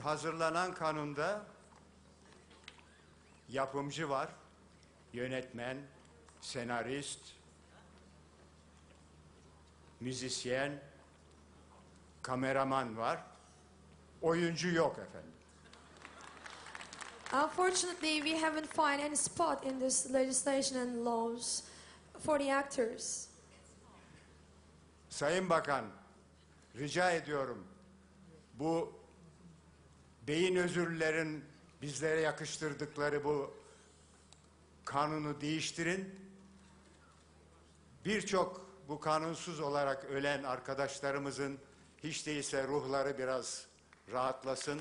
hazırlanan kanunda yapımcı var, yönetmen, senarist, müzisyen, kameraman var. Oyuncu yok efendim. Unfortunately, we haven't found any spot in this legislation and laws for the actors. Sayın Bakan, rica ediyorum bu beyin özürlerin bizlere yakıştırdıkları bu kanunu değiştirin. Birçok bu kanunsuz olarak ölen arkadaşlarımızın hiç değilse ruhları biraz rahatlasın.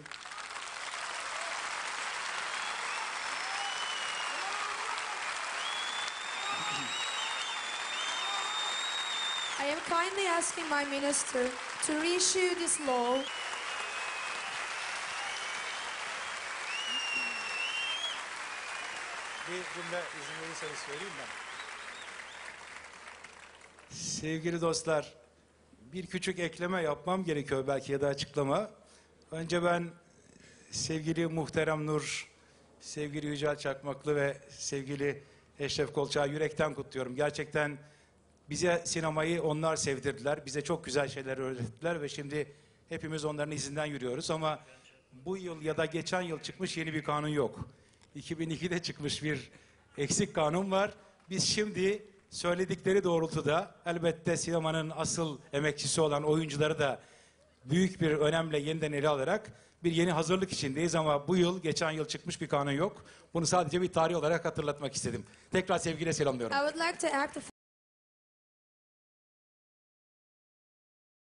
I am kindly asking my minister to reissue this law Bir cümle izin verirseniz söyleyeyim ben. Sevgili dostlar, bir küçük ekleme yapmam gerekiyor belki ya da açıklama. Önce ben sevgili Muhterem Nur, sevgili Yücel Çakmaklı ve sevgili Eşref Kolçak'ı yürekten kutluyorum. Gerçekten bize sinemayı onlar sevdirdiler. Bize çok güzel şeyler öğrettiler ve şimdi hepimiz onların izinden yürüyoruz ama bu yıl ya da geçen yıl çıkmış yeni bir kanun yok. 2002'de çıkmış bir eksik kanun var. Biz şimdi söyledikleri doğrultuda elbette sinemanın asıl emekçisi olan oyuncuları da büyük bir önemle yeniden ele alarak bir yeni hazırlık içindeyiz ama bu yıl geçen yıl çıkmış bir kanun yok. Bunu sadece bir tarih olarak hatırlatmak istedim. Tekrar sevgiyle selamlıyorum. I would like to act